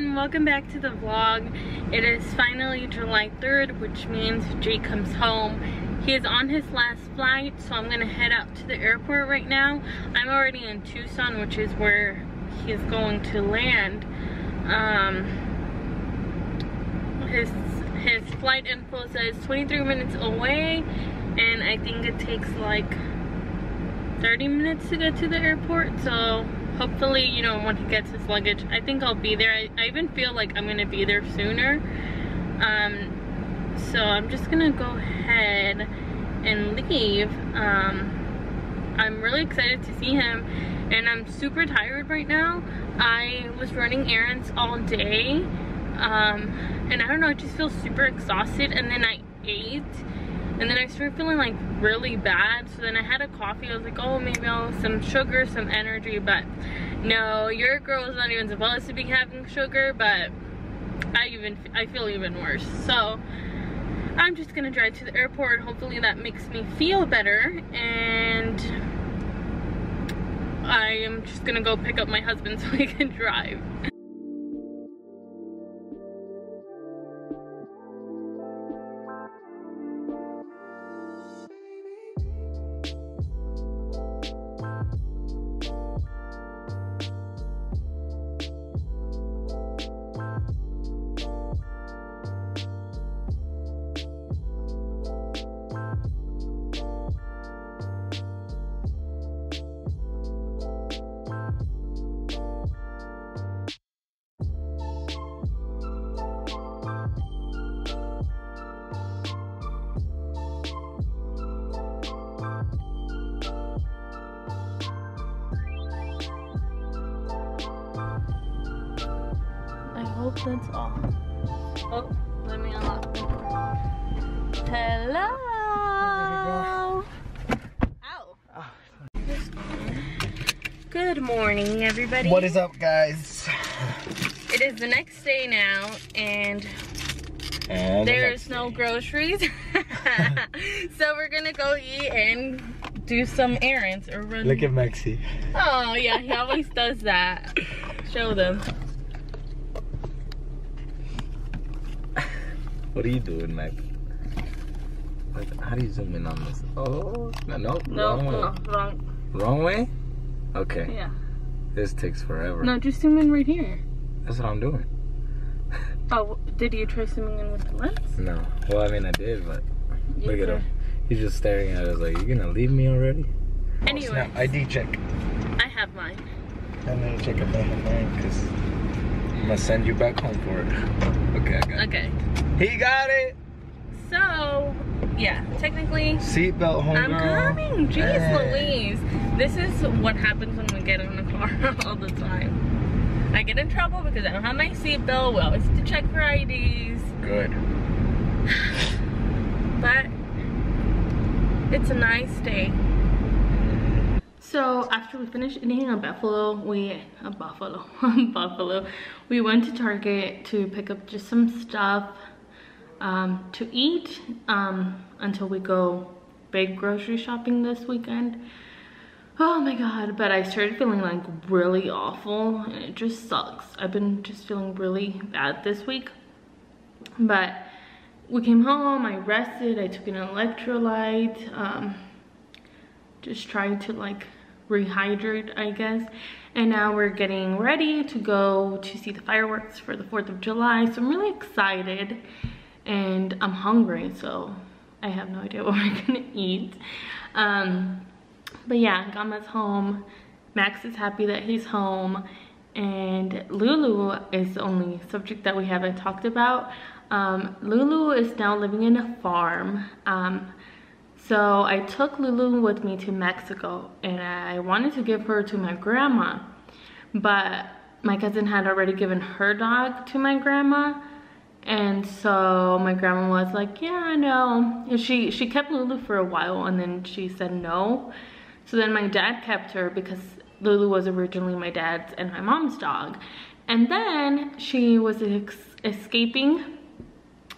everyone, welcome back to the vlog. It is finally July 3rd, which means Jake comes home. He is on his last flight, so I'm gonna head out to the airport right now. I'm already in Tucson, which is where he is going to land. Um, his, his flight info says 23 minutes away, and I think it takes like 30 minutes to get to the airport, so hopefully, you know, when he gets his luggage, I think I'll be there. I, I even feel like I'm gonna be there sooner. Um, so I'm just gonna go ahead and leave. Um, I'm really excited to see him and I'm super tired right now. I was running errands all day um, and I don't know, I just feel super exhausted and then I ate and then I started feeling like really bad. So then I had a coffee. I was like oh maybe I'll some sugar some energy. But no your girl is not even supposed to be having sugar but I even I feel even worse. So I'm just gonna drive to the airport. Hopefully that makes me feel better. And I am just gonna go pick up my husband so he can drive hope that's all. Oh, let me unlock the door. Hello. Ow. Good morning, everybody. What is up, guys? It is the next day now, and, and there's the no day. groceries. so we're gonna go eat and do some errands or run. Look at Maxi. Oh yeah, he always does that. Show them. What are you doing, Mac? Like, how do you zoom in on this? Oh, no, no, no wrong way. No, wrong. Wrong way? Okay. Yeah. This takes forever. No, just zoom in right here. That's what I'm doing. oh, did you try zooming in with the lens? No. Well, I mean, I did, but you look at him. He's just staring at us like, you're gonna leave me already? Anyway. Oh, ID check. I have mine. I'm gonna check if I have mine because I'm gonna send you back home for it. Okay, I got okay. it. He got it. So, yeah, technically. Seatbelt, home I'm girl. coming. Jeez hey. Louise. This is what happens when we get in a car all the time. I get in trouble because I don't have my seatbelt. We always have to check for IDs. Good. but it's a nice day. So after we finished eating a buffalo, we a buffalo, buffalo, we went to Target to pick up just some stuff um, to eat um, until we go big grocery shopping this weekend. Oh my god, but I started feeling like really awful and it just sucks. I've been just feeling really bad this week. But we came home, I rested, I took an electrolyte, um, just trying to like rehydrate, I guess. And now we're getting ready to go to see the fireworks for the 4th of July. So I'm really excited and I'm hungry so I have no idea what we're gonna eat. Um, but yeah Gama's home. Max is happy that he's home. And Lulu is the only subject that we haven't talked about. Um, Lulu is now living in a farm. Um, so I took Lulu with me to Mexico and I wanted to give her to my grandma. But my cousin had already given her dog to my grandma and so my grandma was like yeah no and she she kept lulu for a while and then she said no. So then my dad kept her because lulu was originally my dad's and my mom's dog. And then she was escaping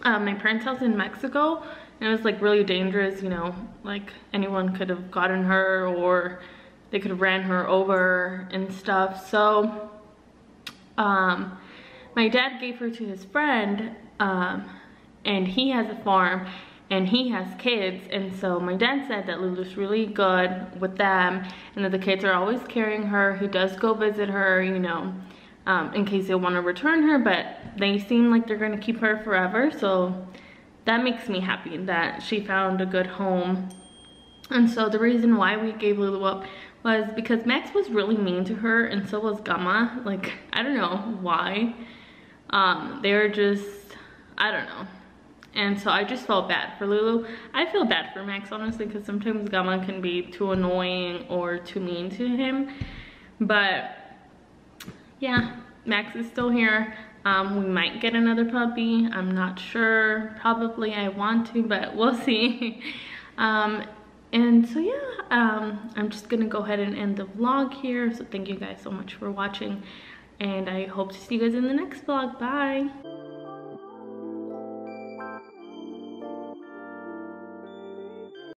uh, my parents house in mexico. And it was like really dangerous you know like anyone could have gotten her or they could have ran her over and stuff. So um my dad gave her to his friend um, and he has a farm and he has kids and so my dad said that Lulu's really good with them and that the kids are always carrying her. He does go visit her, you know, um, in case they want to return her but they seem like they're going to keep her forever so that makes me happy that she found a good home. And so the reason why we gave Lulu up was because Max was really mean to her and so was Gama. Like, I don't know why. Um, they were just, I don't know. And so I just felt bad for Lulu. I feel bad for Max, honestly, because sometimes Gama can be too annoying or too mean to him. But yeah, Max is still here. Um, we might get another puppy. I'm not sure. Probably I want to, but we'll see. um, and so yeah, um, I'm just gonna go ahead and end the vlog here. So thank you guys so much for watching. And I hope to see you guys in the next vlog. Bye.